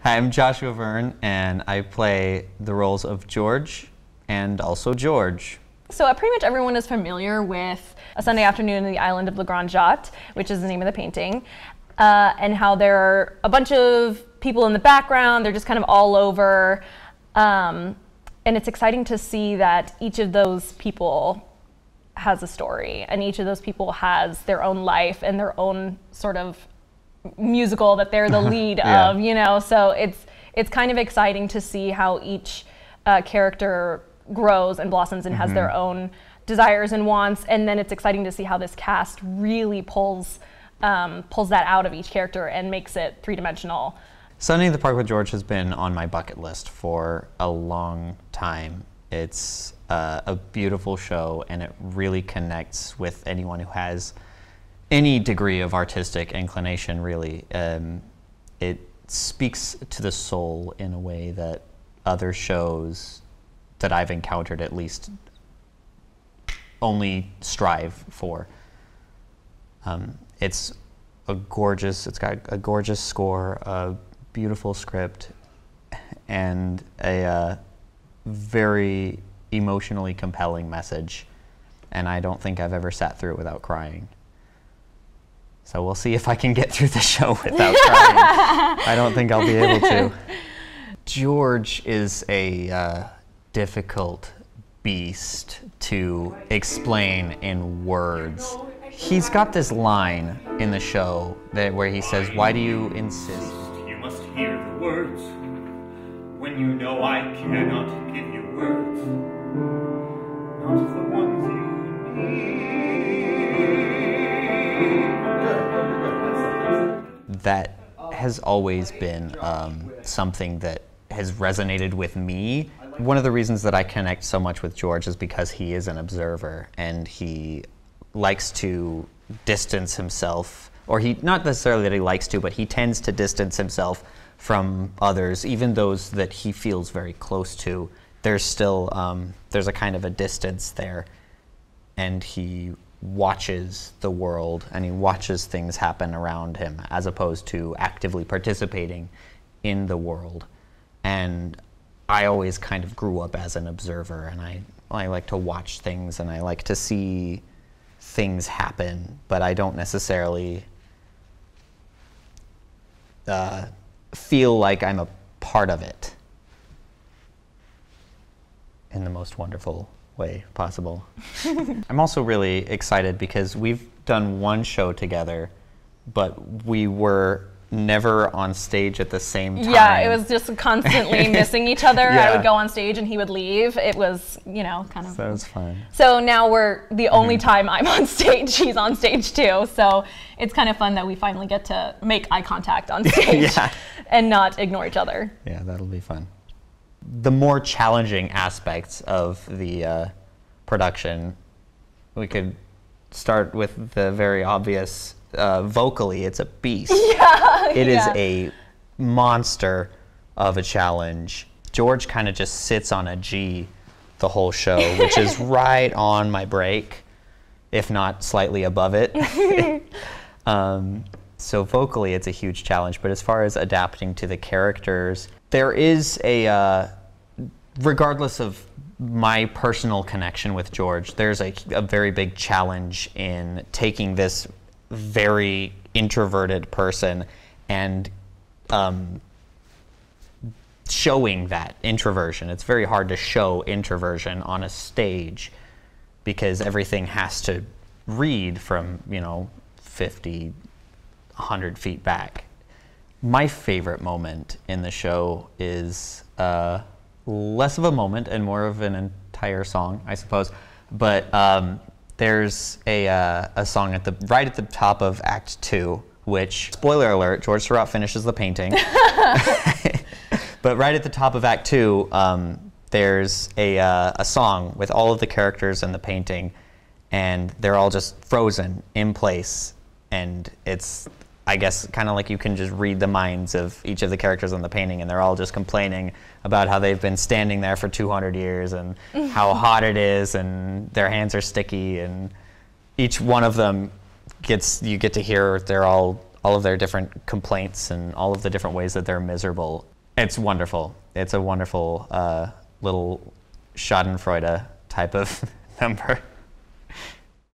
Hi, I'm Joshua Vern, and I play the roles of George and also George. So uh, pretty much everyone is familiar with A Sunday Afternoon in the Island of La Grande Jatte, which is the name of the painting, uh, and how there are a bunch of people in the background. They're just kind of all over. Um, and it's exciting to see that each of those people has a story, and each of those people has their own life and their own sort of musical that they're the lead Yeah. of, you know. So it's it's kind of exciting to see how each uh, character grows and blossoms and has their own desires and wants, and then it's exciting to see how this cast really pulls um, pulls that out of each character and makes it three dimensional. Sunday in the Park with George has been on my bucket list for a long time. It's uh, a beautiful show, and it really connects with anyone who has any degree of artistic inclination, really. Um, it speaks to the soul in a way that other shows that I've encountered, at least, only strive for. Um, it's a gorgeous. It's got a gorgeous score, a beautiful script, and a uh, very emotionally compelling message. And I don't think I've ever sat through it without crying. So we'll see if I can get through the show without crying. I don't think I'll be able to. George is a uh, difficult beast to explain in words. He's got this line in the show that where he says, "Why do you insist?" You must hear the words when you know I cannot give you words. Not the ones you need. That has always been um, something that has resonated with me. One of the reasons that I connect so much with George is because he is an observer and he likes to distance himself, or he not necessarily that he likes to, but he tends to distance himself from others, even those that he feels very close to. There's still um, there's a kind of a distance there and he watches the world and he watches things happen around him as opposed to actively participating in the world. And I always kind of grew up as an observer and I, I like to watch things and I like to see things happen, but I don't necessarily uh, feel like I'm a part of it in the most wonderful way possible. I'm also really excited because we've done one show together, but we were never on stage at the same time. Yeah, it was just constantly missing each other. I would go on stage and he would leave. It was, you know, kind of. That was fun. So now we're the only Mm-hmm. time I'm on stage, he's on stage too. So it's kind of fun that we finally get to make eye contact on stage Yeah. and not ignore each other. Yeah, that'll be fun. The more challenging aspects of the uh, production, we could start with the very obvious. Uh, vocally, it's a beast. Yeah, It is yeah. a monster of a challenge. George kind of just sits on a G the whole show, which is right on my break, if not slightly above it. Um, so vocally, it's a huge challenge. But as far as adapting to the characters, there is a, uh, regardless of my personal connection with George, there's a, a very big challenge in taking this very introverted person and um, showing that introversion. It's very hard to show introversion on a stage because everything has to read from, you know, 50, 100 feet back. My favorite moment in the show is uh, less of a moment and more of an entire song, I suppose. But um, there's a, uh, a song at the right at the top of Act Two, which spoiler alert: George Seurat finishes the painting. But right at the top of Act Two, um, there's a, uh, a song with all of the characters in the painting, and they're all just frozen in place. And it's, I guess, kind of like you can just read the minds of each of the characters on the painting, and they're all just complaining about how they've been standing there for 200 years and how hot it is, and their hands are sticky, and each one of them gets you get to hear they're all all of their different complaints and all of the different ways that they're miserable. It's wonderful. It's a wonderful uh, little Schadenfreude type of number.